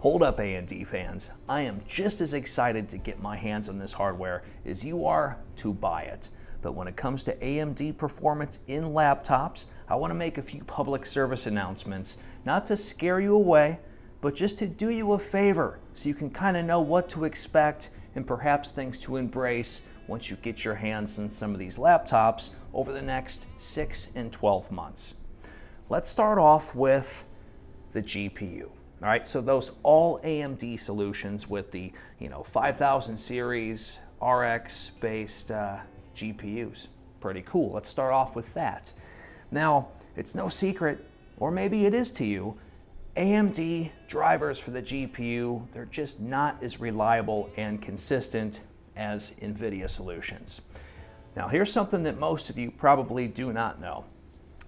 Hold up AMD fans, I am just as excited to get my hands on this hardware as you are to buy it. But when it comes to AMD performance in laptops, I want to make a few public service announcements, not to scare you away, but just to do you a favor so you can kind of know what to expect and perhaps things to embrace once you get your hands on some of these laptops over the next 6 and 12 months. Let's start off with the GPU. All right, so those all AMD solutions with the you know 5000 series RX based uh, GPUs. Pretty cool. Let's start off with that. Now, it's no secret, or maybe it is to you, AMD drivers for the GPU, they're just not as reliable and consistent as NVIDIA solutions. Now, here's something that most of you probably do not know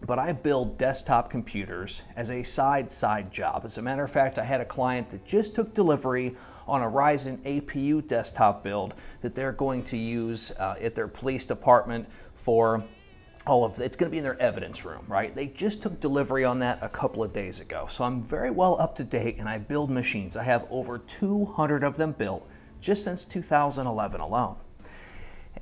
but I build desktop computers as a side side job. As a matter of fact, I had a client that just took delivery on a Ryzen APU desktop build that they're going to use uh, at their police department for all of it's going to be in their evidence room, right? They just took delivery on that a couple of days ago. So I'm very well up to date and I build machines. I have over 200 of them built just since 2011 alone.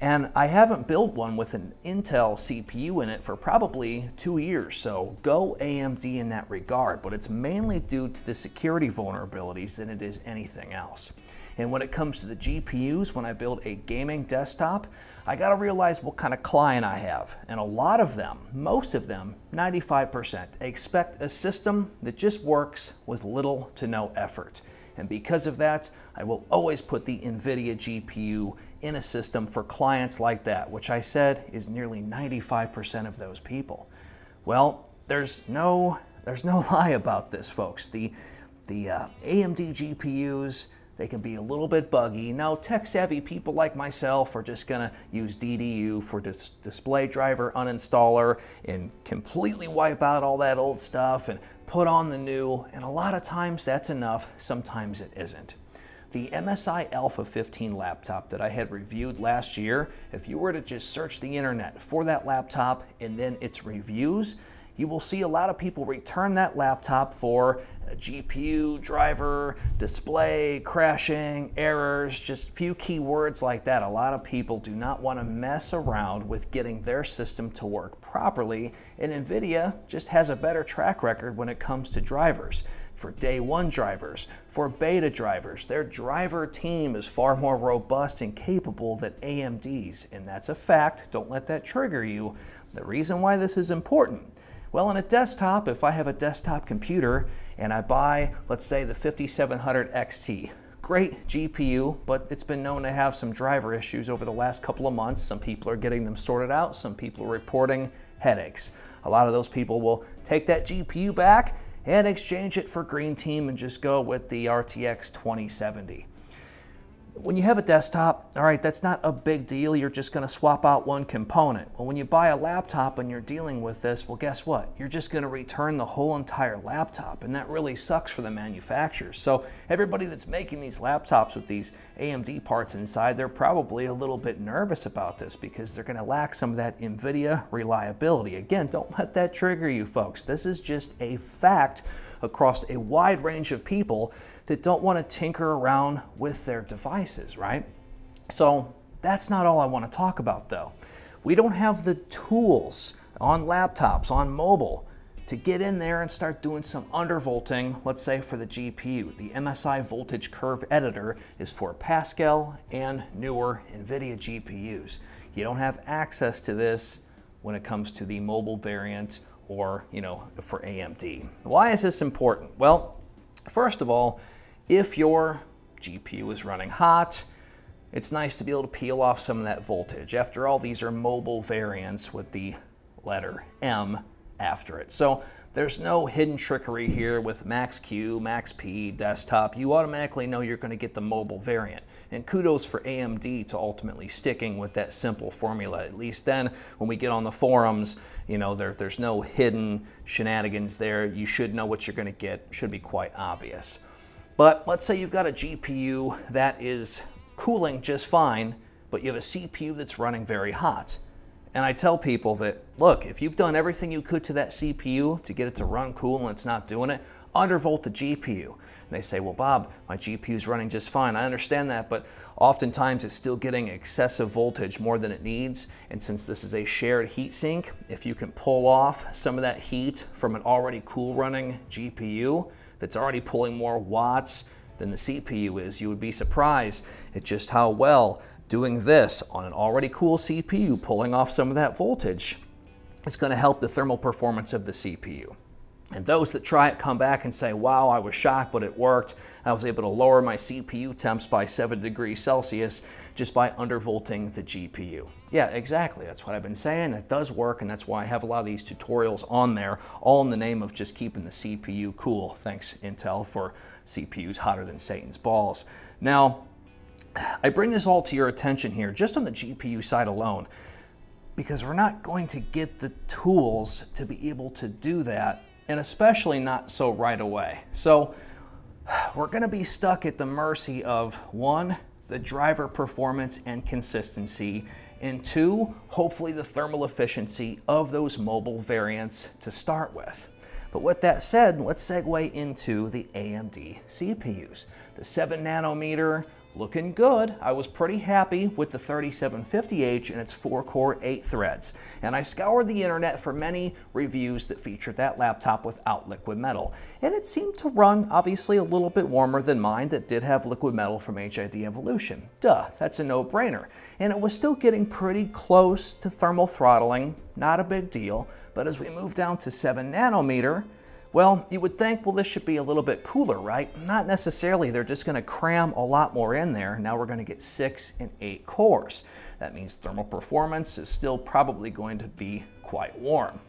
And I haven't built one with an Intel CPU in it for probably two years, so go AMD in that regard, but it's mainly due to the security vulnerabilities than it is anything else. And when it comes to the GPUs, when I build a gaming desktop, I gotta realize what kind of client I have. And a lot of them, most of them, 95%, expect a system that just works with little to no effort. And because of that, I will always put the NVIDIA GPU in a system for clients like that, which I said is nearly 95% of those people. Well, there's no, there's no lie about this, folks. The, the uh, AMD GPUs, they can be a little bit buggy. Now, tech savvy people like myself are just gonna use DDU for dis display driver uninstaller and completely wipe out all that old stuff and put on the new. And a lot of times that's enough, sometimes it isn't. The MSI Alpha 15 laptop that I had reviewed last year, if you were to just search the internet for that laptop and then its reviews, you will see a lot of people return that laptop for a GPU, driver, display, crashing, errors, just few keywords like that. A lot of people do not want to mess around with getting their system to work properly, and NVIDIA just has a better track record when it comes to drivers for day one drivers, for beta drivers. Their driver team is far more robust and capable than AMD's, and that's a fact. Don't let that trigger you. The reason why this is important well, on a desktop, if I have a desktop computer and I buy, let's say, the 5700 XT, great GPU, but it's been known to have some driver issues over the last couple of months. Some people are getting them sorted out, some people are reporting headaches. A lot of those people will take that GPU back and exchange it for Green Team and just go with the RTX 2070 when you have a desktop, all right, that's not a big deal. You're just going to swap out one component. Well, when you buy a laptop and you're dealing with this, well, guess what? You're just going to return the whole entire laptop, and that really sucks for the manufacturers. So everybody that's making these laptops with these AMD parts inside, they're probably a little bit nervous about this because they're going to lack some of that NVIDIA reliability. Again, don't let that trigger you, folks. This is just a fact across a wide range of people that don't want to tinker around with their devices, right? So that's not all I want to talk about though. We don't have the tools on laptops, on mobile, to get in there and start doing some undervolting, let's say for the GPU. The MSI voltage curve editor is for Pascal and newer NVIDIA GPUs. You don't have access to this when it comes to the mobile variant or, you know, for AMD. Why is this important? Well, first of all, if your GPU is running hot, it's nice to be able to peel off some of that voltage. After all, these are mobile variants with the letter M after it. So there's no hidden trickery here with Max-Q, Max-P, desktop. You automatically know you're going to get the mobile variant. And kudos for AMD to ultimately sticking with that simple formula. At least then, when we get on the forums, you know, there, there's no hidden shenanigans there. You should know what you're going to get. Should be quite obvious. But let's say you've got a GPU that is cooling just fine, but you have a CPU that's running very hot. And I tell people that, look, if you've done everything you could to that CPU to get it to run cool and it's not doing it, undervolt the GPU. And they say, well, Bob, my GPU is running just fine. I understand that, but oftentimes it's still getting excessive voltage more than it needs. And since this is a shared heatsink, if you can pull off some of that heat from an already cool running GPU that's already pulling more watts than the CPU is, you would be surprised at just how well doing this on an already cool CPU, pulling off some of that voltage, is going to help the thermal performance of the CPU. And those that try it come back and say, wow, I was shocked, but it worked. I was able to lower my CPU temps by 7 degrees Celsius just by undervolting the GPU. Yeah, exactly. That's what I've been saying. It does work, and that's why I have a lot of these tutorials on there, all in the name of just keeping the CPU cool. Thanks, Intel, for CPUs hotter than Satan's balls. Now, I bring this all to your attention here, just on the GPU side alone, because we're not going to get the tools to be able to do that and especially not so right away. So we're going to be stuck at the mercy of one, the driver performance and consistency, and two, hopefully the thermal efficiency of those mobile variants to start with. But with that said, let's segue into the AMD CPUs. The 7 nanometer looking good. I was pretty happy with the 3750H and its 4-core 8 threads. And I scoured the internet for many reviews that featured that laptop without liquid metal. And it seemed to run obviously a little bit warmer than mine that did have liquid metal from HID Evolution. Duh, that's a no-brainer. And it was still getting pretty close to thermal throttling, not a big deal. But as we move down to 7 nanometer, well, you would think, well, this should be a little bit cooler, right? Not necessarily. They're just going to cram a lot more in there. Now we're going to get six and eight cores. That means thermal performance is still probably going to be quite warm.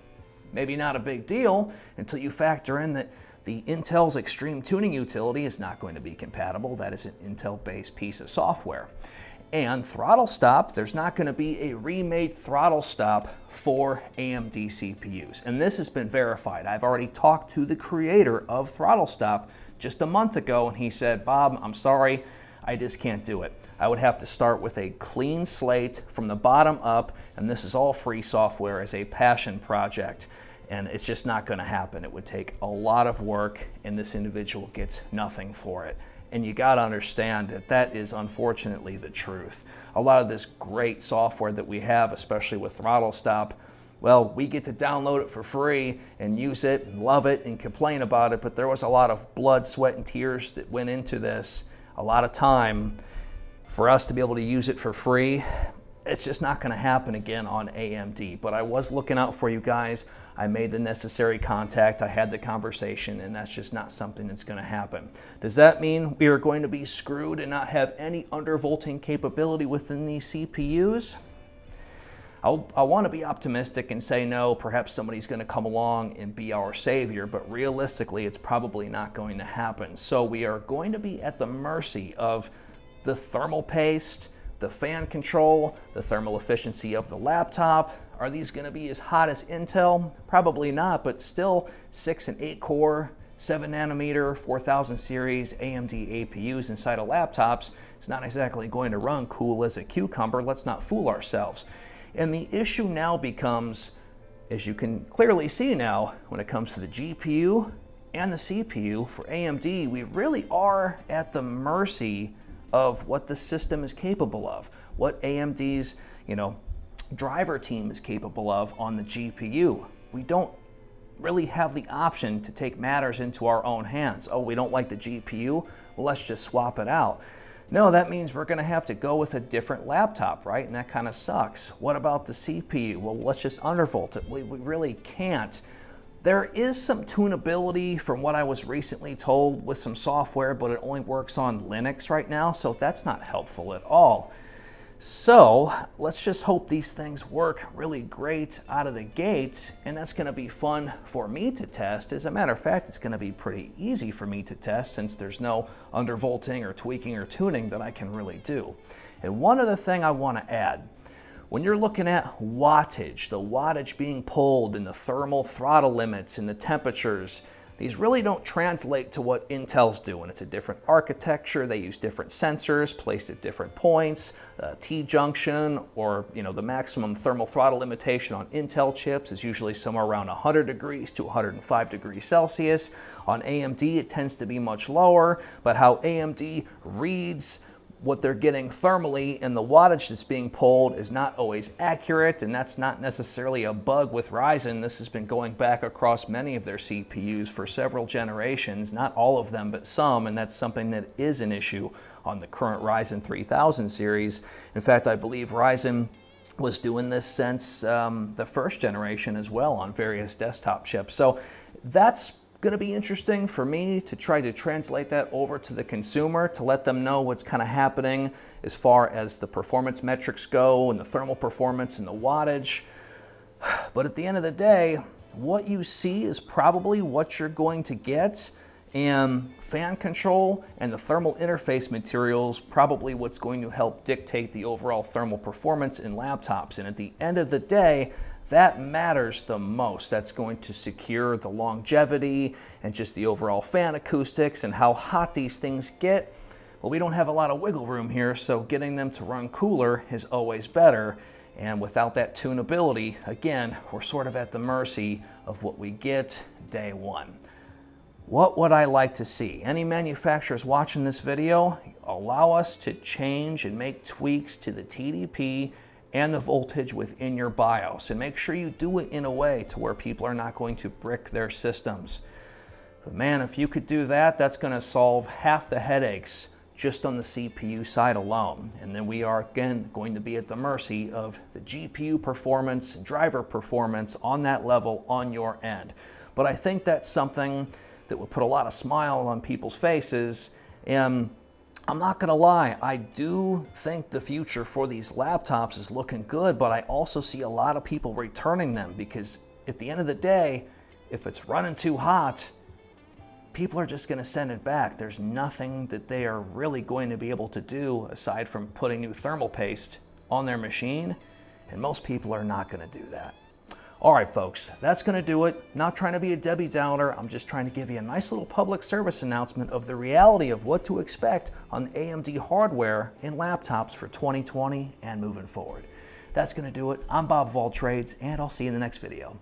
Maybe not a big deal until you factor in that the Intel's Extreme Tuning utility is not going to be compatible. That is an Intel-based piece of software. And throttle stop, there's not going to be a remade throttle stop for AMD CPUs. And this has been verified. I've already talked to the creator of throttle stop just a month ago, and he said, Bob, I'm sorry, I just can't do it. I would have to start with a clean slate from the bottom up, and this is all free software as a passion project. And it's just not going to happen. It would take a lot of work, and this individual gets nothing for it. And you got to understand that that is unfortunately the truth. A lot of this great software that we have, especially with Throttle Stop, well, we get to download it for free and use it and love it and complain about it, but there was a lot of blood, sweat, and tears that went into this, a lot of time for us to be able to use it for free. It's just not going to happen again on AMD, but I was looking out for you guys. I made the necessary contact, I had the conversation, and that's just not something that's going to happen. Does that mean we are going to be screwed and not have any undervolting capability within these CPUs? I'll, i want to be optimistic and say no, perhaps somebody's going to come along and be our savior, but realistically, it's probably not going to happen. So we are going to be at the mercy of the thermal paste, the fan control, the thermal efficiency of the laptop, are these going to be as hot as Intel? Probably not, but still 6 and 8 core, 7 nanometer, 4000 series AMD APUs inside of laptops is not exactly going to run cool as a cucumber. Let's not fool ourselves. And the issue now becomes, as you can clearly see now, when it comes to the GPU and the CPU for AMD, we really are at the mercy of what the system is capable of, what AMD's, you know, driver team is capable of on the GPU. We don't really have the option to take matters into our own hands. Oh, we don't like the GPU? Well, let's just swap it out. No, that means we're going to have to go with a different laptop, right? And that kind of sucks. What about the CPU? Well, let's just undervolt it. We, we really can't. There is some tunability from what I was recently told with some software, but it only works on Linux right now, so that's not helpful at all. So let's just hope these things work really great out of the gate, and that's going to be fun for me to test. As a matter of fact, it's going to be pretty easy for me to test since there's no undervolting or tweaking or tuning that I can really do. And one other thing I want to add, when you're looking at wattage, the wattage being pulled and the thermal throttle limits and the temperatures, these really don't translate to what Intel's doing. It's a different architecture. They use different sensors placed at different points. Uh, T-junction or you know the maximum thermal throttle limitation on Intel chips is usually somewhere around 100 degrees to 105 degrees Celsius. On AMD, it tends to be much lower, but how AMD reads what they're getting thermally and the wattage that's being pulled is not always accurate, and that's not necessarily a bug with Ryzen. This has been going back across many of their CPUs for several generations, not all of them, but some, and that's something that is an issue on the current Ryzen 3000 series. In fact, I believe Ryzen was doing this since um, the first generation as well on various desktop chips. So that's going to be interesting for me to try to translate that over to the consumer to let them know what's kind of happening as far as the performance metrics go and the thermal performance and the wattage. But at the end of the day, what you see is probably what you're going to get and fan control and the thermal interface materials probably what's going to help dictate the overall thermal performance in laptops. And at the end of the day, that matters the most. That's going to secure the longevity and just the overall fan acoustics and how hot these things get. Well, we don't have a lot of wiggle room here, so getting them to run cooler is always better. And without that tunability, again, we're sort of at the mercy of what we get day one. What would I like to see? Any manufacturers watching this video, allow us to change and make tweaks to the TDP and the voltage within your BIOS. And make sure you do it in a way to where people are not going to brick their systems. But man, if you could do that, that's going to solve half the headaches just on the CPU side alone. And then we are again going to be at the mercy of the GPU performance, driver performance on that level on your end. But I think that's something that would put a lot of smile on people's faces and I'm not going to lie, I do think the future for these laptops is looking good, but I also see a lot of people returning them because at the end of the day, if it's running too hot, people are just going to send it back. There's nothing that they are really going to be able to do aside from putting new thermal paste on their machine, and most people are not going to do that. All right, folks, that's going to do it. Not trying to be a Debbie Downer. I'm just trying to give you a nice little public service announcement of the reality of what to expect on AMD hardware in laptops for 2020 and moving forward. That's going to do it. I'm Bob of All Trades, and I'll see you in the next video.